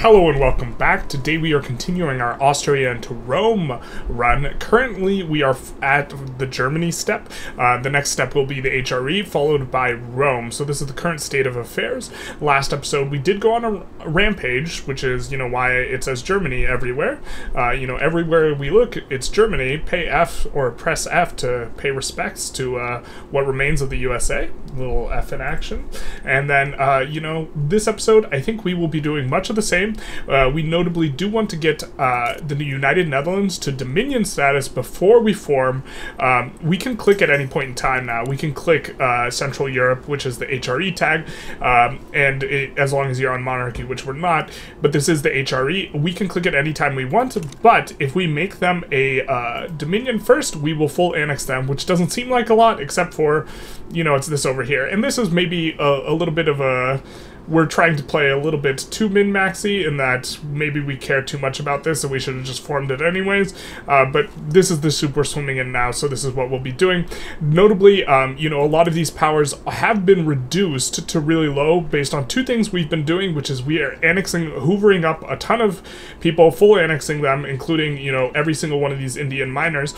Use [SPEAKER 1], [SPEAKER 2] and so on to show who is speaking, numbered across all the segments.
[SPEAKER 1] Hello and welcome back. Today we are continuing our Austria into Rome run. Currently we are at the Germany step. Uh, the next step will be the HRE followed by Rome. So this is the current state of affairs. Last episode we did go on a rampage, which is, you know, why it says Germany everywhere. Uh, you know, everywhere we look, it's Germany. Pay F or press F to pay respects to uh, what remains of the USA. Little F in action. And then, uh, you know, this episode I think we will be doing much of the same game. Uh, we notably do want to get uh, the United Netherlands to Dominion status before we form. Um, we can click at any point in time now. We can click uh, Central Europe, which is the HRE tag, um, and it, as long as you're on monarchy, which we're not, but this is the HRE, we can click at any time we want. But if we make them a uh, Dominion first, we will full annex them, which doesn't seem like a lot, except for, you know, it's this over here. And this is maybe a, a little bit of a we're trying to play a little bit too min-maxy in that maybe we care too much about this and we should have just formed it anyways. Uh, but this is the soup we're swimming in now, so this is what we'll be doing. Notably, um, you know, a lot of these powers have been reduced to really low based on two things we've been doing, which is we are annexing, hoovering up a ton of people, full annexing them, including, you know, every single one of these Indian miners.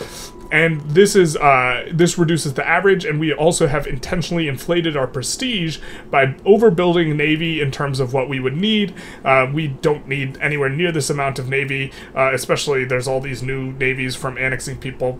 [SPEAKER 1] And this is, uh, this reduces the average, and we also have intentionally inflated our prestige by overbuilding navy in terms of what we would need. Uh, we don't need anywhere near this amount of Navy, uh, especially there's all these new navies from annexing people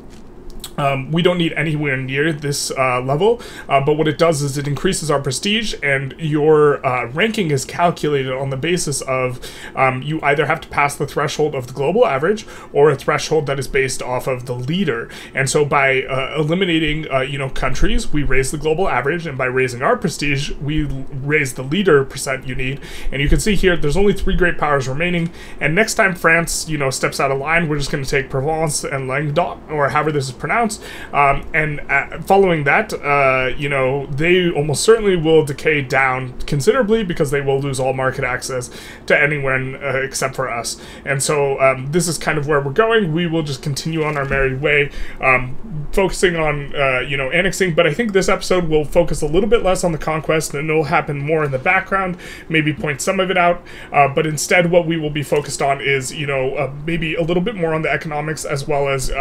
[SPEAKER 1] um, we don't need anywhere near this uh, level, uh, but what it does is it increases our prestige, and your uh, ranking is calculated on the basis of um, you either have to pass the threshold of the global average or a threshold that is based off of the leader. And so by uh, eliminating, uh, you know, countries, we raise the global average, and by raising our prestige, we raise the leader percent you need. And you can see here, there's only three great powers remaining, and next time France, you know, steps out of line, we're just going to take Provence and Languedoc, or however this is pronounced um, and uh, following that, uh, you know, they almost certainly will decay down considerably because they will lose all market access to anyone uh, except for us. And so um, this is kind of where we're going. We will just continue on our merry way, um, focusing on, uh, you know, annexing. But I think this episode will focus a little bit less on the conquest and it'll happen more in the background, maybe point some of it out. Uh, but instead, what we will be focused on is, you know, uh, maybe a little bit more on the economics as well as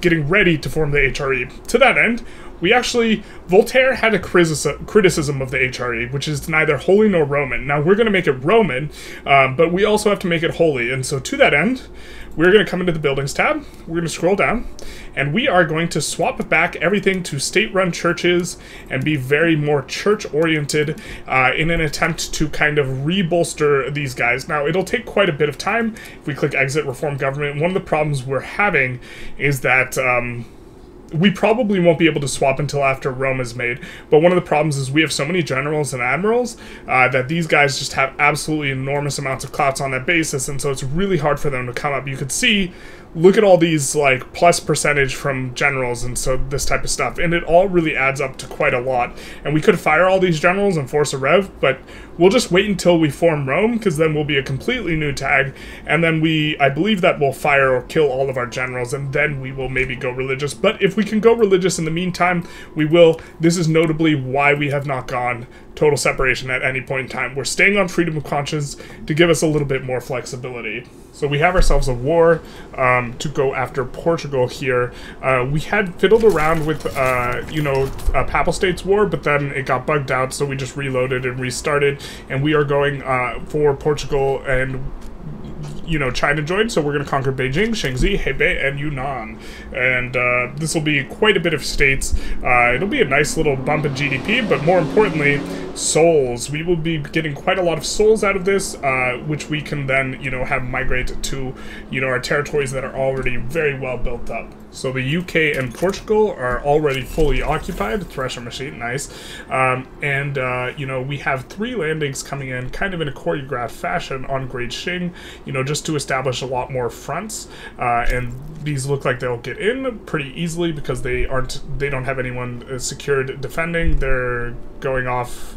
[SPEAKER 1] getting ready to form the HRE. To that end, we actually, Voltaire had a criticism of the HRE, which is neither holy nor Roman. Now, we're going to make it Roman, um, but we also have to make it holy. And so, to that end, we're going to come into the buildings tab, we're going to scroll down, and we are going to swap back everything to state-run churches and be very more church-oriented uh, in an attempt to kind of rebolster these guys. Now, it'll take quite a bit of time. If we click exit reform government, one of the problems we're having is that... Um, we probably won't be able to swap until after Rome is made. But one of the problems is we have so many generals and admirals uh, that these guys just have absolutely enormous amounts of clouts on that basis, and so it's really hard for them to come up. You could see look at all these like plus percentage from generals and so this type of stuff and it all really adds up to quite a lot and we could fire all these generals and force a rev but we'll just wait until we form rome because then we'll be a completely new tag and then we i believe that we'll fire or kill all of our generals and then we will maybe go religious but if we can go religious in the meantime we will this is notably why we have not gone total separation at any point in time. We're staying on freedom of conscience to give us a little bit more flexibility. So we have ourselves a war um, to go after Portugal here. Uh, we had fiddled around with, uh, you know, a Papal States war, but then it got bugged out, so we just reloaded and restarted. And we are going uh, for Portugal and you know, China joined, so we're going to conquer Beijing, Shaanxi, Hebei, and Yunnan. And uh, this will be quite a bit of states. Uh, it'll be a nice little bump in GDP, but more importantly, souls. We will be getting quite a lot of souls out of this, uh, which we can then, you know, have migrate to, you know, our territories that are already very well built up. So the UK and Portugal are already fully occupied. Thresher machine, nice. Um, and, uh, you know, we have three landings coming in kind of in a choreographed fashion on Great Qing, you know, just to establish a lot more fronts. Uh, and these look like they'll get in pretty easily because they aren't, they don't have anyone uh, secured defending. They're going off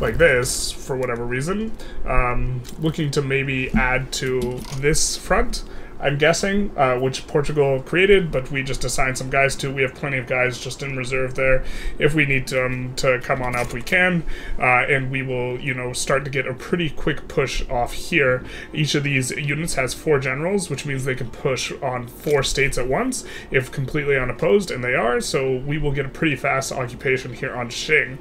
[SPEAKER 1] like this for whatever reason. Um, looking to maybe add to this front I'm guessing, uh, which Portugal created, but we just assigned some guys to. We have plenty of guys just in reserve there. If we need them to come on up, we can, uh, and we will, you know, start to get a pretty quick push off here. Each of these units has four generals, which means they can push on four states at once if completely unopposed, and they are. So we will get a pretty fast occupation here on Qing.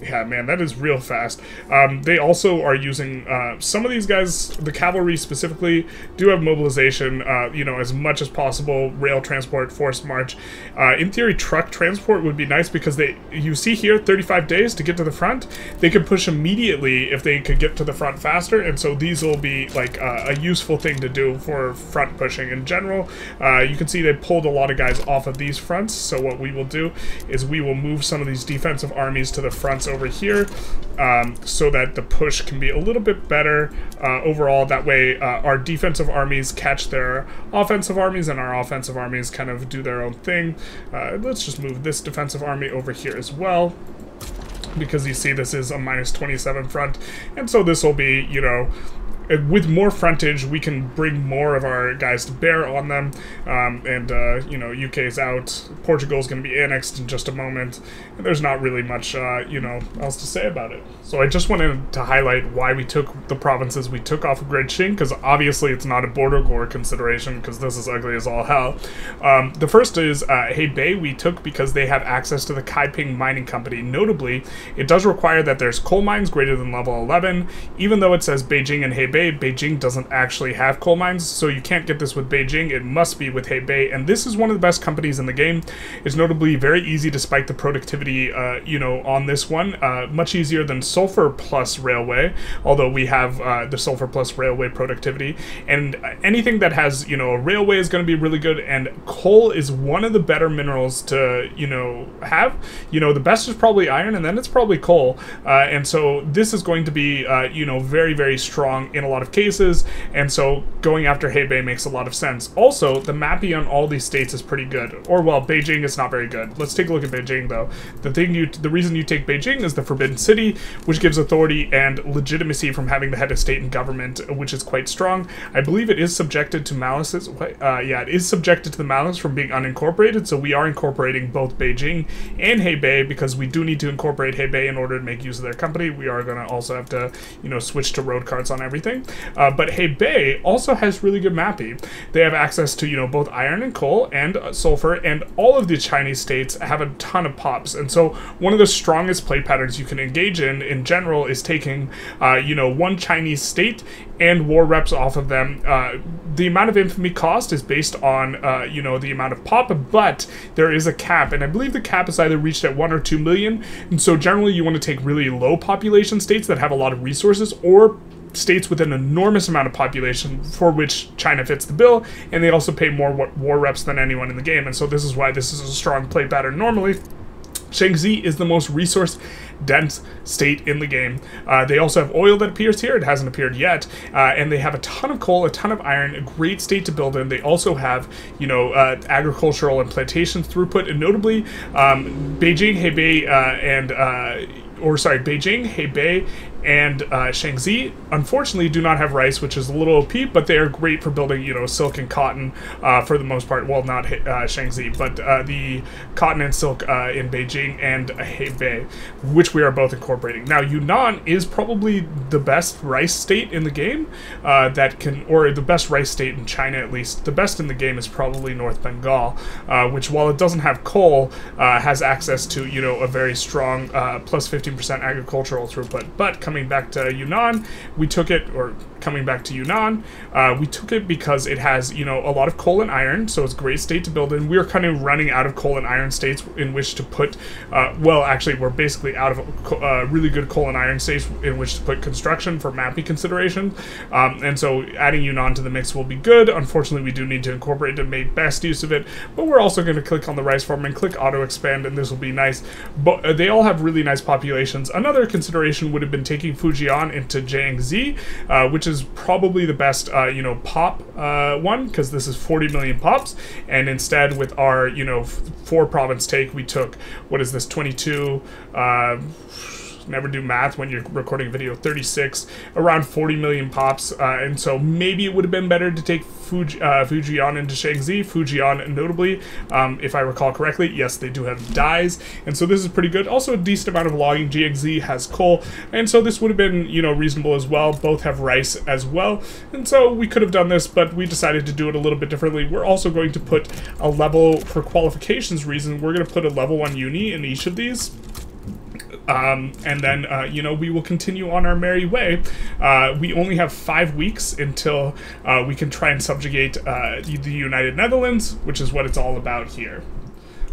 [SPEAKER 1] Yeah, man, that is real fast. Um, they also are using uh, some of these guys, the cavalry specifically, do have mobilization. Uh, you know, as much as possible, rail transport, forced march. Uh, in theory, truck transport would be nice because they, you see here, 35 days to get to the front. They could push immediately if they could get to the front faster, and so these will be like uh, a useful thing to do for front pushing in general. Uh, you can see they pulled a lot of guys off of these fronts. So what we will do is we will move some of these defensive armies to the fronts over here um, so that the push can be a little bit better uh, overall. That way, uh, our defensive armies catch their offensive armies, and our offensive armies kind of do their own thing. Uh, let's just move this defensive army over here as well because you see this is a minus 27 front, and so this will be, you know, with more frontage, we can bring more of our guys to bear on them. Um, and, uh, you know, UK is out. Portugal is going to be annexed in just a moment. And there's not really much, uh, you know, else to say about it. So I just wanted to highlight why we took the provinces we took off of Great Qing, because obviously it's not a border war consideration, because this is ugly as all hell. Um, the first is uh, Hebei we took because they have access to the Kaiping Mining Company. Notably, it does require that there's coal mines greater than level 11, even though it says Beijing and Hebei Hebei, Beijing doesn't actually have coal mines, so you can't get this with Beijing, it must be with Hebei, and this is one of the best companies in the game. It's notably very easy to spike the productivity, uh, you know, on this one, uh, much easier than Sulfur Plus Railway, although we have uh, the Sulfur Plus Railway productivity, and anything that has, you know, a railway is going to be really good, and coal is one of the better minerals to, you know, have. You know, the best is probably iron, and then it's probably coal, uh, and so this is going to be, uh, you know, very, very strong in a lot of cases, and so going after Hebei makes a lot of sense. Also, the mapping on all these states is pretty good. Or, well, Beijing is not very good. Let's take a look at Beijing, though. The thing you, the reason you take Beijing is the Forbidden City, which gives authority and legitimacy from having the head of state and government, which is quite strong. I believe it is subjected to malices. Uh, yeah, it is subjected to the malice from being unincorporated, so we are incorporating both Beijing and Hebei because we do need to incorporate Hebei in order to make use of their company. We are going to also have to, you know, switch to road cards on everything. Uh, but Hebei also has really good mapping. They have access to, you know, both iron and coal and uh, sulfur, and all of the Chinese states have a ton of pops. And so one of the strongest play patterns you can engage in, in general, is taking, uh, you know, one Chinese state and war reps off of them. Uh, the amount of infamy cost is based on, uh, you know, the amount of pop, but there is a cap, and I believe the cap is either reached at one or two million. And so generally, you want to take really low population states that have a lot of resources, or states with an enormous amount of population for which China fits the bill, and they also pay more war reps than anyone in the game. And so this is why this is a strong play pattern normally. Shaanxi is the most resource dense state in the game. Uh, they also have oil that appears here. It hasn't appeared yet. Uh, and they have a ton of coal, a ton of iron, a great state to build in. They also have, you know, uh, agricultural and plantation throughput. And notably, um, Beijing, Hebei, uh, and uh, or sorry, Beijing, Hebei, and uh, Shaanxi, unfortunately, do not have rice, which is a little OP, but they are great for building, you know, silk and cotton uh, for the most part. Well, not uh, Shaanxi, but uh, the cotton and silk uh, in Beijing and Hebei, which we are both incorporating. Now, Yunnan is probably the best rice state in the game uh, that can, or the best rice state in China at least. The best in the game is probably North Bengal, uh, which while it doesn't have coal, has access to, you know, a very strong plus 15% agricultural throughput. But coming coming back to Yunnan, we took it, or coming back to Yunnan, uh, we took it because it has, you know, a lot of coal and iron, so it's a great state to build in. We are kind of running out of coal and iron states in which to put, uh, well, actually, we're basically out of uh, really good coal and iron states in which to put construction for mapping consideration. Um, and so adding Yunnan to the mix will be good. Unfortunately, we do need to incorporate to make best use of it, but we're also going to click on the rice farm and click auto expand, and this will be nice. But uh, they all have really nice populations. Another consideration would have been taking Fujian into Jiangxi, uh, which is probably the best, uh, you know, pop uh, one because this is 40 million pops. And instead, with our, you know, four province take, we took what is this 22. Uh, never do math when you're recording a video 36 around 40 million pops uh, and so maybe it would have been better to take Fuji, uh, Fujian into Shaanxi. Fujian, notably, um, if I recall correctly, yes, they do have dyes, and so this is pretty good. Also, a decent amount of logging. Jiangxi has coal, and so this would have been, you know, reasonable as well. Both have rice as well, and so we could have done this, but we decided to do it a little bit differently. We're also going to put a level for qualifications reason. We're going to put a level one uni in each of these. Um, and then, uh, you know, we will continue on our merry way. Uh, we only have five weeks until uh, we can try and subjugate uh, the United Netherlands, which is what it's all about here.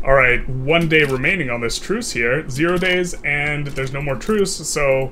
[SPEAKER 1] All right, one day remaining on this truce here. Zero days, and there's no more truce, so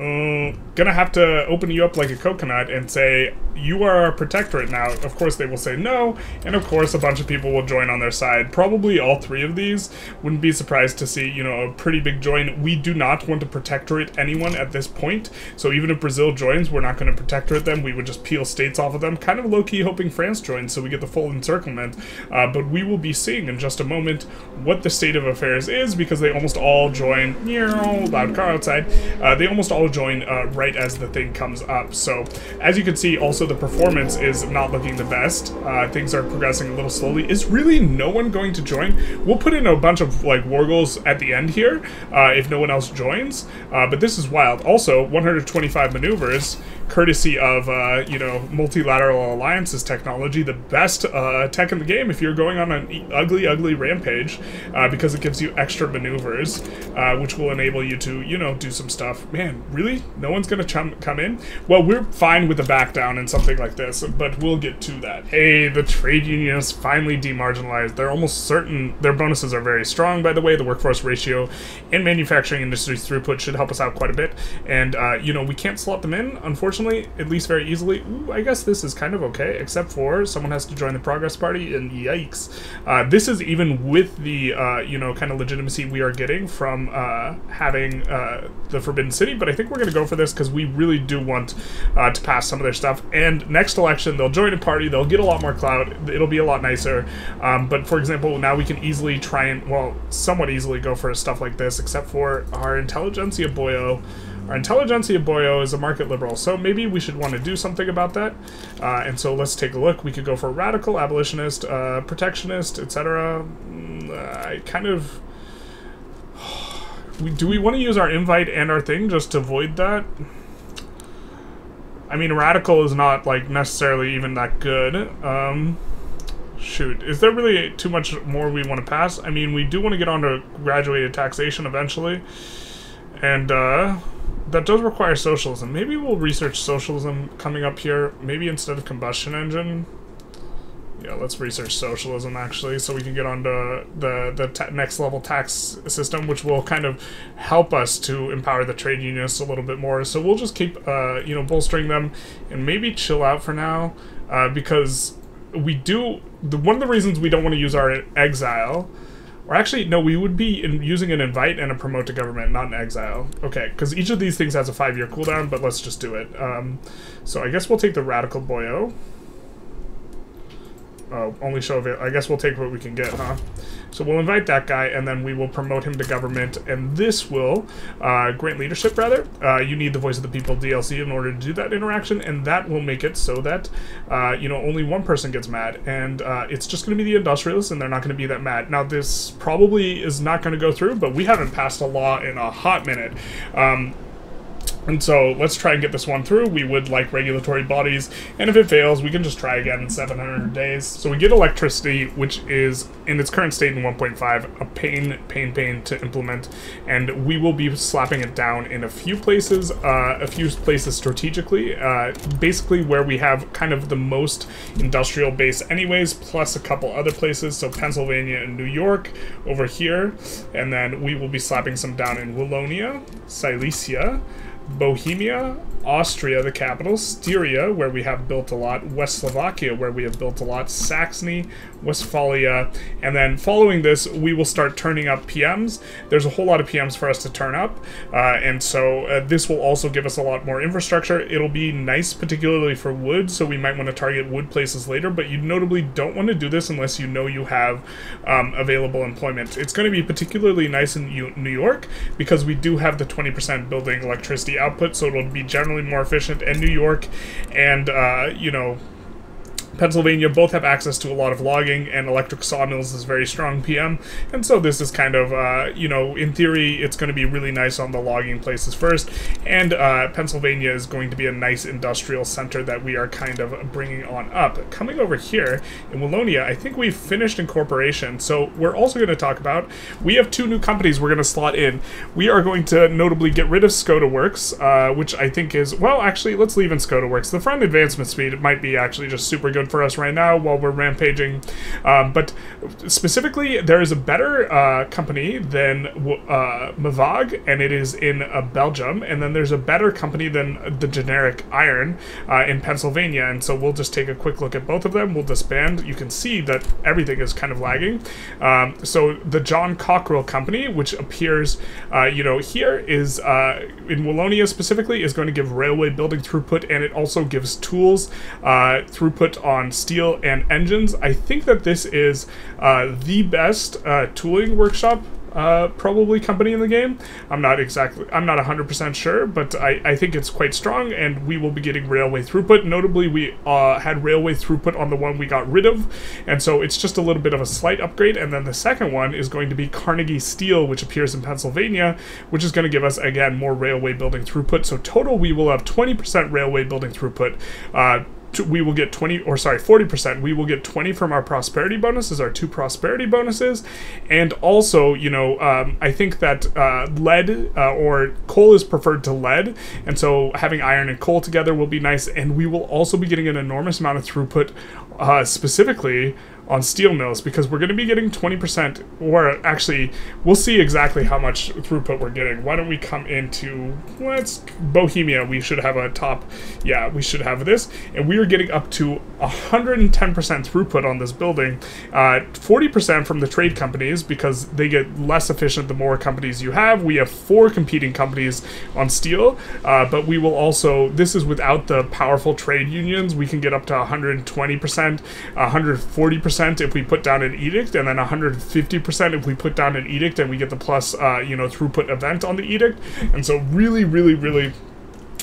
[SPEAKER 1] uh, gonna have to open you up like a coconut and say, you are our protectorate now. Of course, they will say no, and of course, a bunch of people will join on their side. Probably all three of these. Wouldn't be surprised to see, you know, a pretty big join. We do not want to protectorate anyone at this point, so even if Brazil joins, we're not going to protectorate them. We would just peel states off of them. Kind of low-key hoping France joins so we get the full encirclement. Uh, but we will be seeing in just a moment what the state of affairs is, because they almost all join, you know, loud car outside, uh, they almost all join uh, right as the thing comes up. So, as you can see, also the performance is not looking the best. Uh, things are progressing a little slowly. Is really no one going to join? We'll put in a bunch of like war goals at the end here uh, if no one else joins. Uh, but this is wild. Also, 125 maneuvers courtesy of uh, you know multilateral alliances technology, the best uh, tech in the game if you're going on an ugly, ugly rampage, uh, because it gives you extra maneuvers, uh, which will enable you to you know do some stuff. Man, really? No one's gonna chum- come in? Well, we're fine with a back down and something like this, but we'll get to that. Hey, the trade unionists finally demarginalized. They're almost certain their bonuses are very strong. By the way, the workforce ratio in manufacturing industries throughput should help us out quite a bit, and uh, you know we can't slot them in, unfortunately at least very easily. Ooh, I guess this is kind of okay, except for someone has to join the Progress Party, and yikes. Uh, this is even with the, uh, you know, kind of legitimacy we are getting from uh, having uh, the Forbidden City, but I think we're going to go for this because we really do want uh, to pass some of their stuff. And next election, they'll join a party, they'll get a lot more clout, it'll be a lot nicer. Um, but for example, now we can easily try and, well, somewhat easily go for stuff like this, except for our Intelligentsia Boyo. Our Intelligentsia Boyo is a market liberal, so maybe we should want to do something about that. Uh, and so let's take a look. We could go for radical, abolitionist, uh, protectionist, etc. Mm, I kind of... do we want to use our invite and our thing just to avoid that? I mean, radical is not, like, necessarily even that good. Um, shoot, is there really too much more we want to pass? I mean, we do want to get onto graduated taxation eventually. And, uh that does require socialism. Maybe we'll research socialism coming up here. Maybe instead of combustion engine. Yeah, let's research socialism actually, so we can get on to the the next level tax system, which will kind of help us to empower the trade unionists a little bit more. So we'll just keep, uh, you know, bolstering them, and maybe chill out for now, uh, because we do. The, one of the reasons we don't want to use our exile or actually, no, we would be using an invite and a promote to government, not an exile. Okay, because each of these things has a five-year cooldown, but let's just do it. Um, so I guess we'll take the Radical Boyo. Oh, only show it. I guess we'll take what we can get, huh? So we'll invite that guy, and then we will promote him to government, and this will uh, grant leadership, rather. Uh, you need the Voice of the People DLC in order to do that interaction, and that will make it so that, uh, you know, only one person gets mad, and uh, it's just going to be the industrialists, and they're not going to be that mad. Now, this probably is not going to go through, but we haven't passed a law in a hot minute. Um, and so let's try and get this one through. We would like regulatory bodies, and if it fails, we can just try again in 700 days. So we get electricity, which is in its current state in 1.5, a pain, pain, pain to implement, and we will be slapping it down in a few places, uh, a few places strategically, uh, basically where we have kind of the most industrial base anyways, plus a couple other places, so Pennsylvania and New York over here, and then we will be slapping some down in Wallonia, Silesia, Bohemia, Austria, the capital, Styria, where we have built a lot, West Slovakia, where we have built a lot, Saxony, Westphalia, and then following this, we will start turning up PMs. There's a whole lot of PMs for us to turn up, uh, and so uh, this will also give us a lot more infrastructure. It'll be nice, particularly for wood, so we might want to target wood places later, but you notably don't want to do this unless you know you have um, available employment. It's going to be particularly nice in New York because we do have the 20% building electricity output, so it'll be generally more efficient, and New York and, uh, you know, Pennsylvania both have access to a lot of logging, and electric sawmills is very strong PM. And so this is kind of, uh, you know, in theory, it's going to be really nice on the logging places first. And uh, Pennsylvania is going to be a nice industrial center that we are kind of bringing on up. Coming over here in Wallonia, I think we've finished incorporation. So we're also going to talk about, we have two new companies we're going to slot in. We are going to notably get rid of Skoda Works, uh, which I think is, well, actually, let's leave in Skoda Works. The front advancement speed might be actually just super good for us right now while we're rampaging. Um, but specifically, there is a better uh, company than uh, Mavag, and it is in uh, Belgium. And then there's a better company than the generic Iron uh, in Pennsylvania. And so we'll just take a quick look at both of them. We'll disband. You can see that everything is kind of lagging. Um, so the John Cockerill Company, which appears, uh, you know, here is uh, in Wallonia specifically, is going to give railway building throughput, and it also gives tools throughput on on steel and engines. I think that this is uh, the best uh, tooling workshop uh, probably company in the game. I'm not exactly, I'm not 100% sure, but I, I think it's quite strong, and we will be getting railway throughput. Notably, we uh, had railway throughput on the one we got rid of, and so it's just a little bit of a slight upgrade. And then the second one is going to be Carnegie Steel, which appears in Pennsylvania, which is going to give us, again, more railway building throughput. So total, we will have 20% railway building throughput. Uh, we will get 20 or sorry 40% we will get 20 from our prosperity bonuses our two prosperity bonuses. And also you know um, i think that uh, lead uh, or coal is preferred to lead. And so having iron and coal together will be nice. And we will also be getting an enormous amount of throughput uh, specifically on steel mills because we're going to be getting 20%, or actually, we'll see exactly how much throughput we're getting. Why don't we come into, let's, Bohemia, we should have a top, yeah, we should have this, and we are getting up to 110% throughput on this building, 40% uh, from the trade companies because they get less efficient the more companies you have. We have four competing companies on steel, uh, but we will also, this is without the powerful trade unions, we can get up to 120%, 140% percent if we put down an edict, and then 150% if we put down an edict and we get the plus, uh, you know, throughput event on the edict. And so really, really, really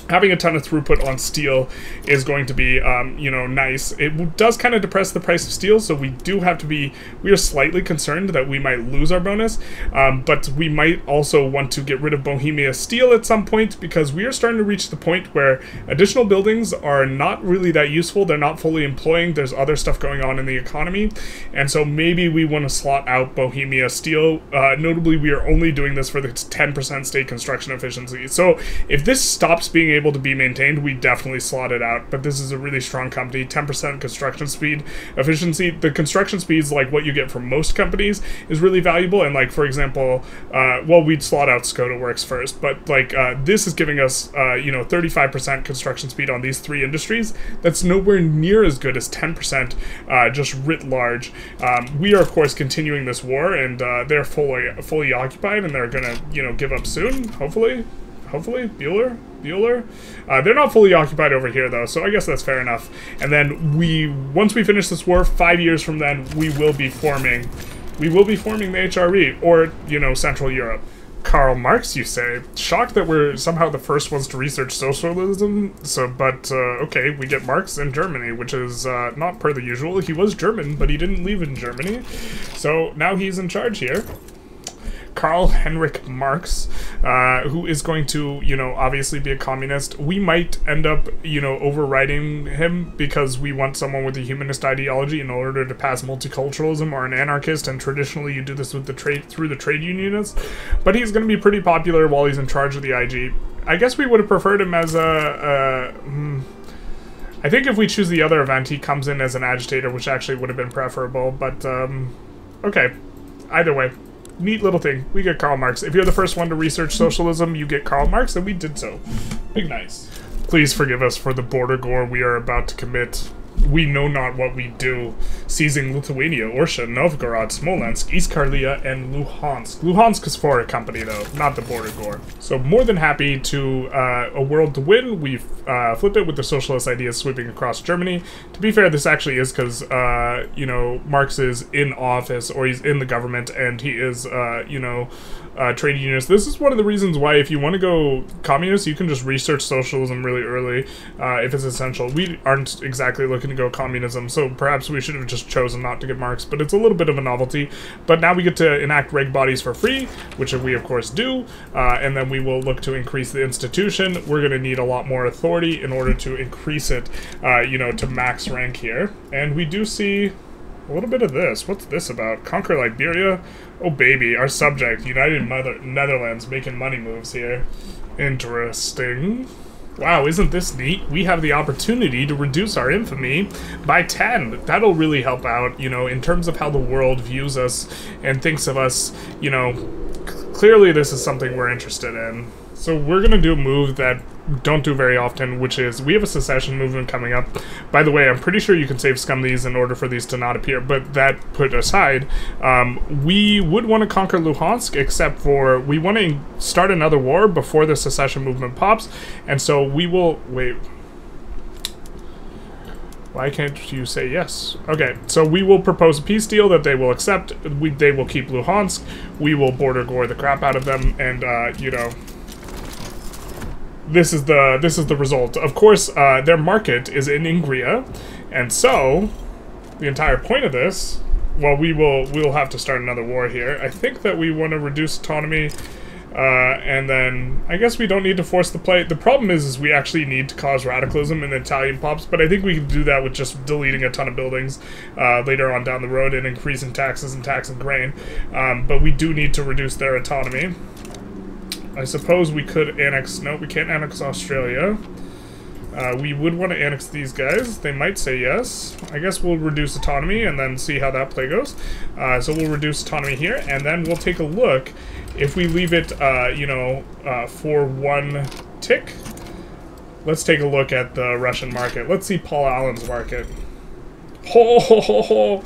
[SPEAKER 1] having a ton of throughput on steel is going to be, um, you know, nice. It does kind of depress the price of steel, so we do have to be, we are slightly concerned that we might lose our bonus, um, but we might also want to get rid of Bohemia Steel at some point because we are starting to reach the point where additional buildings are not really that useful. They're not fully employing. There's other stuff going on in the economy, and so maybe we want to slot out Bohemia Steel. Uh, notably, we are only doing this for the 10% state construction efficiency. So if this stops being able to be maintained, we definitely slot it out. But this is a really strong company. 10% construction speed efficiency. The construction speeds, like what you get from most companies, is really valuable. And like for example, uh, well, we'd slot out Skoda Works first, but like uh, this is giving us, uh, you know, 35% construction speed on these three industries. That's nowhere near as good as 10% uh, just writ large. Um, we are of course continuing this war, and uh, they're fully fully occupied, and they're gonna you know give up soon, hopefully hopefully Bueller Bueller. Uh, they're not fully occupied over here though, so I guess that's fair enough. And then we, once we finish this war, five years from then, we will be forming, we will be forming the HRE or you know Central Europe. Karl Marx, you say? Shocked that we're somehow the first ones to research socialism. So, but uh, okay, we get Marx in Germany, which is uh, not per the usual. He was German, but he didn't leave in Germany, so now he's in charge here. Karl Henrik Marx, uh, who is going to, you know, obviously be a communist. We might end up, you know, overriding him because we want someone with a humanist ideology in order to pass multiculturalism or an anarchist, and traditionally you do this with the trade through the trade unionists. But he's going to be pretty popular while he's in charge of the IG. I guess we would have preferred him as a. a hmm, I think if we choose the other event, he comes in as an agitator, which actually would have been preferable. But um, okay, either way, neat little thing. We get Karl Marx. If you're the first one to research socialism, you get Karl Marx, and we did so. Big nice. Please forgive us for the border gore we are about to commit we know not what we do, seizing Lithuania, Orsha, Novgorod, Smolensk, East Karelia, and Luhansk. Luhansk is for a company, though, not the border gore. So more than happy to uh, a world to win. We uh, flip it with the socialist ideas sweeping across Germany. To be fair, this actually is because, uh, you know, Marx is in office, or he's in the government, and he is, uh, you know, uh, trade unionists. This is one of the reasons why if you want to go communist, you can just research socialism really early uh, if it's essential. We aren't exactly looking to go communism, so perhaps we should have just chosen not to get Marx, but it's a little bit of a novelty. But now we get to enact reg bodies for free, which we of course do, uh, and then we will look to increase the institution. We're going to need a lot more authority in order to increase it, uh, you know, to max rank here. And we do see a little bit of this. What's this about? Conquer Liberia? Oh, baby. Our subject, United Mother Netherlands, making money moves here. Interesting. Wow, isn't this neat? We have the opportunity to reduce our infamy by 10. That'll really help out, you know, in terms of how the world views us and thinks of us, you know, clearly this is something we're interested in. So we're to do a move that don't do very often, which is we have a secession movement coming up. By the way, I'm pretty sure you can save scum these in order for these to not appear, but that put aside, um, we would want to conquer Luhansk, except for we want to start another war before the secession movement pops, and so we will... Wait... Why can't you say yes? Okay, so we will propose a peace deal that they will accept. We, they will keep Luhansk. We will border gore the crap out of them, and, uh, you know this is the this is the result. Of course, uh, their market is in Ingria, and so the entire point of this, well, we will we will have to start another war here. I think that we want to reduce autonomy, uh, and then I guess we don't need to force the play. The problem is, is we actually need to cause radicalism in the Italian pops, but I think we can do that with just deleting a ton of buildings uh, later on down the road and increasing taxes and taxing grain. Um, but we do need to reduce their autonomy. I suppose we could annex... No, we can't annex Australia. Uh, we would want to annex these guys. They might say yes. I guess we'll reduce autonomy and then see how that play goes. Uh, so we'll reduce autonomy here, and then we'll take a look. If we leave it, uh, you know, uh, for one tick, let's take a look at the Russian market. Let's see Paul Allen's market. Ho, ho, ho, ho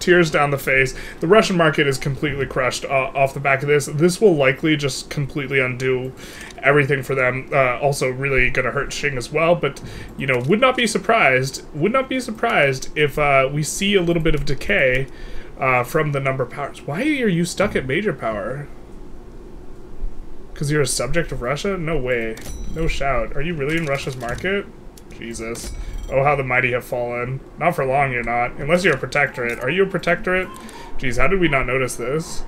[SPEAKER 1] tears down the face. The Russian market is completely crushed uh, off the back of this. This will likely just completely undo everything for them. Uh, also, really going to hurt Qing as well. But you know, would not be surprised. Would not be surprised if uh, we see a little bit of decay uh, from the number powers. Why are you stuck at major power? Because you're a subject of Russia? No way. No shout. Are you really in Russia's market? Jesus. Oh, how the mighty have fallen. Not for long, you're not. Unless you're a protectorate. Are you a protectorate? Jeez, how did we not notice this?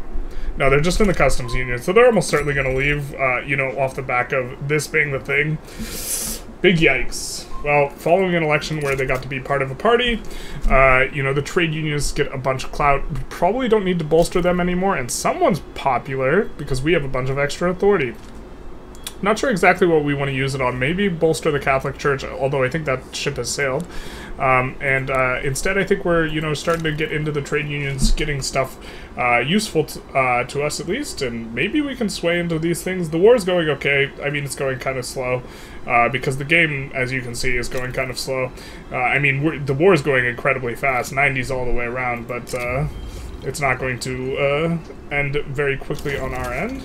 [SPEAKER 1] No, they're just in the customs union, so they're almost certainly going to leave, uh, you know, off the back of this being the thing. Big yikes. Well, following an election where they got to be part of a party, uh, you know, the trade unions get a bunch of clout. We probably don't need to bolster them anymore, and someone's popular because we have a bunch of extra authority. Not sure exactly what we want to use it on. Maybe bolster the Catholic Church, although I think that ship has sailed. Um, and uh, instead, I think we're you know starting to get into the trade unions, getting stuff uh, useful uh, to us at least, and maybe we can sway into these things. The war is going okay. I mean, it's going kind of slow uh, because the game, as you can see, is going kind of slow. Uh, I mean, the war is going incredibly fast, 90s all the way around, but uh, it's not going to end very quickly on our end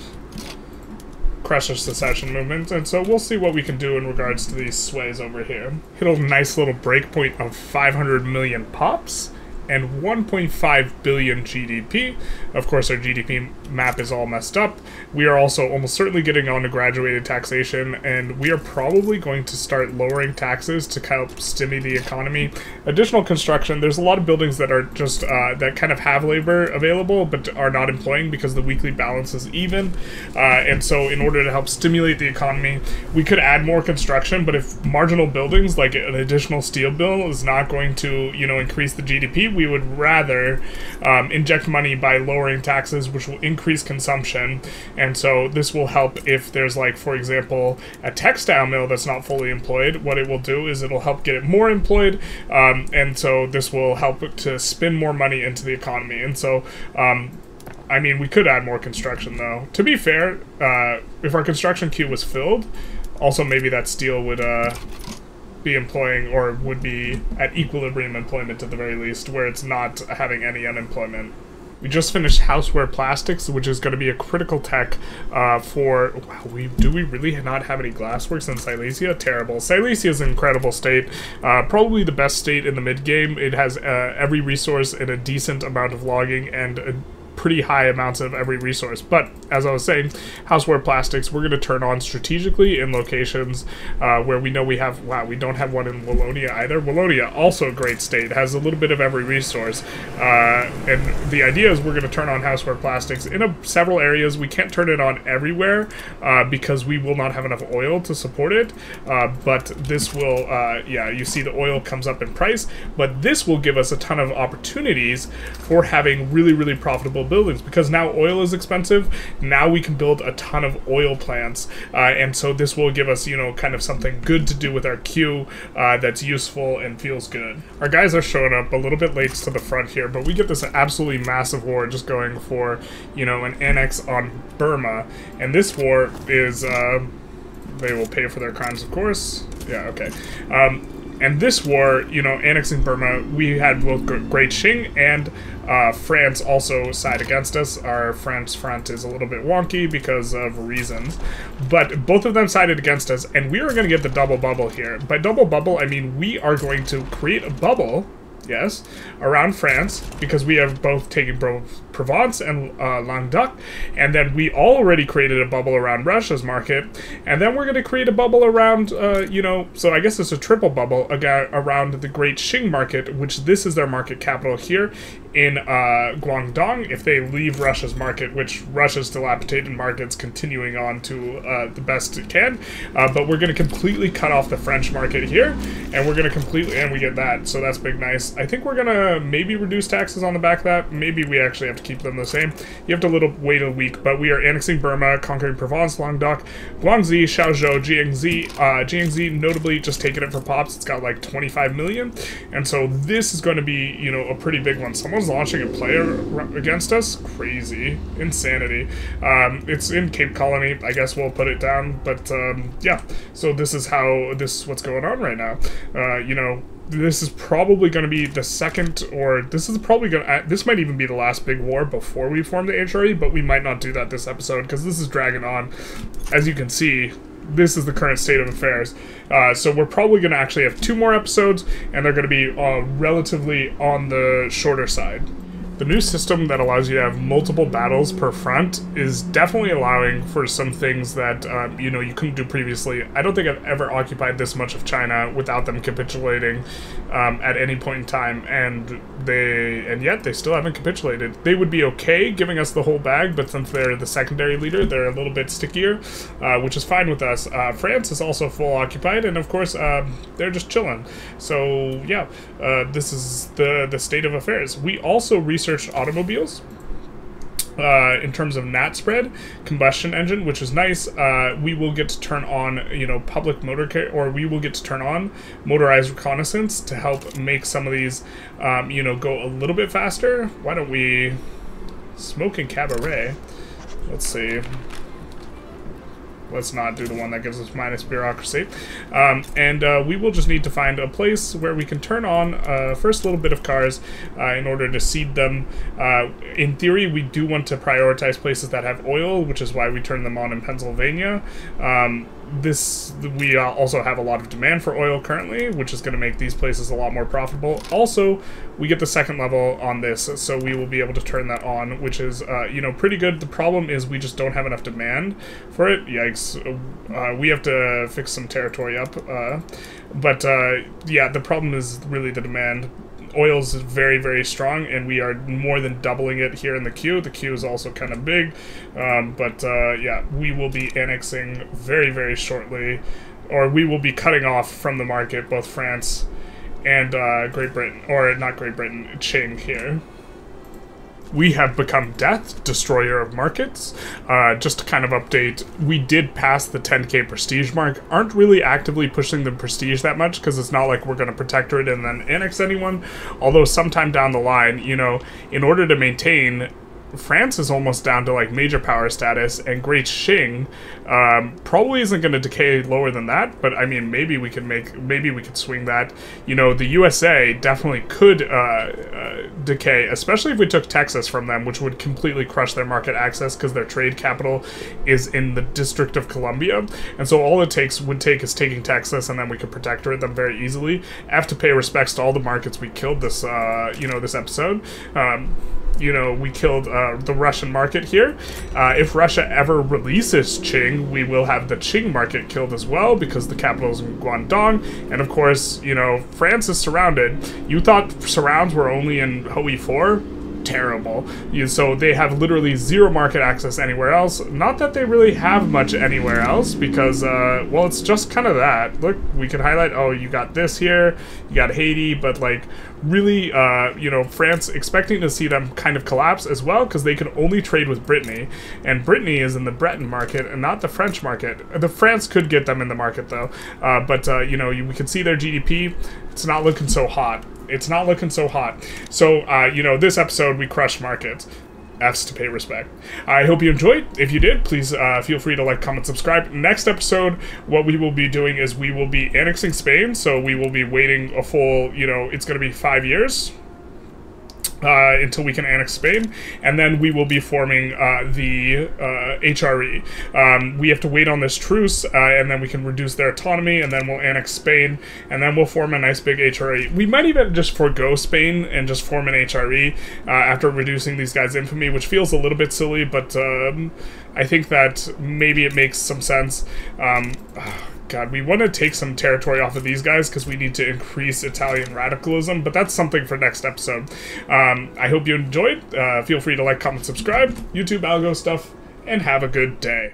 [SPEAKER 1] crush a secession movement, and so we'll see what we can do in regards to these sways over here. Hit a nice little breakpoint of 500 million pops, and 1.5 billion GDP. Of course, our GDP map is all messed up. We are also almost certainly getting on to graduated taxation, and we are probably going to start lowering taxes to help stimulate the economy. Additional construction, there's a lot of buildings that are just, uh, that kind of have labor available, but are not employing because the weekly balance is even. Uh, and so in order to help stimulate the economy, we could add more construction, but if marginal buildings, like an additional steel bill, is not going to, you know, increase the GDP, we would rather um, inject money by lowering taxes, which will increase consumption. And so this will help if there's, like, for example, a textile mill that's not fully employed. What it will do is it'll help get it more employed. Um, and so this will help to spin more money into the economy. And so um, I mean, we could add more construction though. To be fair, uh, if our construction queue was filled, also maybe that steel would uh, be employing or would be at equilibrium employment at the very least, where it's not having any unemployment. We just finished Houseware Plastics, which is going to be a critical tech uh, for. Wow, we do we really not have any glassworks in Silesia? Terrible. Silesia is an incredible state, uh, probably the best state in the mid game. It has uh, every resource and a decent amount of logging and a pretty high amounts of every resource. But as I was saying, houseware plastics we're going to turn on strategically in locations uh, where we know we have. Wow, we don't have one in Wallonia either. Wallonia also a great state, has a little bit of every resource, uh, and the idea is we're going to turn on houseware plastics in a, several areas. We can't turn it on everywhere uh, because we will not have enough oil to support it. Uh, but this will, uh, yeah, you see the oil comes up in price, but this will give us a ton of opportunities for having really, really profitable buildings because now oil is expensive. Now we can build a ton of oil plants, uh, and so this will give us, you know, kind of something good to do with our queue uh, that's useful and feels good. Our guys are showing up a little bit late to the front here, but we get this absolutely massive war just going for, you know, an annex on Burma, and this war is. Uh, they will pay for their crimes, of course. Yeah, okay. Um, and this war, you know, annexing Burma, we had both Great Qing and uh, France also side against us. Our France front is a little bit wonky because of reasons, but both of them sided against us, and we are going to get the double bubble here. By double bubble, I mean we are going to create a bubble yes, around France, because we have both taken both Provence and uh, Languedoc, and then we already created a bubble around Russia's market, and then we're going to create a bubble around, uh, you know, so I guess it's a triple bubble around the Great Qing market, which this is their market capital here in uh, Guangdong. If they leave Russia's market, which Russia's dilapidated market's continuing on to uh, the best it can, uh, but we're going to completely cut off the French market here, and we're going to completely, and we get that, so that's big nice. I think we're going to maybe reduce taxes on the back of that. Maybe we actually have to keep them the same. You have to little wait a week, but we are annexing Burma, conquering Provence, Languedoc, Guangxi, Shaozhou, Jiangxi. Uh, Jiangxi, notably, just taking it for pops. It's got like 25 million, and so this is going to be, you know, a pretty big one. Someone's launching a player against us. Crazy, insanity. Um, it's in Cape Colony. I guess we'll put it down, but um, yeah. So this is how this is what's going on right now. Uh, you know, this is probably going to be the second, or this is probably going to, this might even be the last big war before we form the HRE, but we might not do that this episode because this is dragging on. As you can see, this is the current state of affairs. Uh, so we're probably going to actually have two more episodes, and they're going to be uh, relatively on the shorter side. The new system that allows you to have multiple battles per front is definitely allowing for some things that uh, you know you couldn't do previously. I don't think I've ever occupied this much of China without them capitulating um, at any point in time, and they and yet they still haven't capitulated. They would be okay giving us the whole bag, but since they're the secondary leader, they're a little bit stickier, uh, which is fine with us. Uh, France is also full occupied, and of course um, they're just chilling. So yeah, uh, this is the the state of affairs. We also researched researched automobiles. Uh, in terms of NAT spread, combustion engine, which is nice. Uh, we will get to turn on, you know, public motor or we will get to turn on motorized reconnaissance to help make some of these, um, you know, go a little bit faster. Why don't we smoking cabaret? Let's see let's not do the one that gives us minus bureaucracy. Um, and uh, we will just need to find a place where we can turn on uh, first little bit of cars uh, in order to seed them. Uh, in theory, we do want to prioritize places that have oil, which is why we turn them on in Pennsylvania. Um, this we also have a lot of demand for oil currently, which is going to make these places a lot more profitable. Also, we get the second level on this, so we will be able to turn that on, which is uh, you know pretty good. The problem is we just don't have enough demand for it. Yikes! Uh, we have to fix some territory up, uh, but uh, yeah, the problem is really the demand oils is very, very strong, and we are more than doubling it here in the queue. The queue is also kind of big, um, but uh, yeah, we will be annexing very, very shortly, or we will be cutting off from the market both France and uh, Great Britain, or not Great Britain, Qing here we have become Death, Destroyer of Markets. Uh, just to kind of update, we did pass the 10k prestige mark. Aren't really actively pushing the prestige that much because it's not like we're going to protect protectorate and then annex anyone. Although sometime down the line, you know, in order to maintain France is almost down to like major power status, and Great Qing um, probably isn't going to decay lower than that. But I mean, maybe we could make, maybe we could swing that. You know, the USA definitely could uh, uh, decay, especially if we took Texas from them, which would completely crush their market access because their trade capital is in the District of Columbia, and so all it takes would take is taking Texas, and then we could protectorate them very easily. I have to pay respects to all the markets we killed this, uh, you know, this episode. Um, you know, we killed uh, the Russian market here. Uh, if Russia ever releases Qing, we will have the Qing market killed as well because the capital is in Guangdong. And of course, you know, France is surrounded. You thought surrounds were only in Hoi 4? terrible. You, so they have literally zero market access anywhere else. Not that they really have much anywhere else because, uh, well, it's just kind of that. Look, we could highlight, oh, you got this here, you got Haiti, but like really, uh, you know, France expecting to see them kind of collapse as well because they can only trade with Brittany, and Brittany is in the Breton market and not the French market. The France could get them in the market though, uh, but uh, you know, you, we can see their GDP. It's not looking so hot. It's not looking so hot. So, uh, you know, this episode we crushed markets. F's to pay respect. I hope you enjoyed. If you did, please uh, feel free to like, comment, subscribe. Next episode, what we will be doing is we will be annexing Spain. So we will be waiting a full, you know, it's going to be five years uh, until we can annex Spain, and then we will be forming uh, the uh, HRE. Um, we have to wait on this truce, uh, and then we can reduce their autonomy, and then we'll annex Spain, and then we'll form a nice big HRE. We might even just forego Spain and just form an HRE uh, after reducing these guys' infamy, which feels a little bit silly, but um, I think that maybe it makes some sense. Um, God, we want to take some territory off of these guys because we need to increase Italian radicalism, but that's something for next episode. Um, I hope you enjoyed. Uh, feel free to like, comment, subscribe, YouTube algo stuff, and have a good day.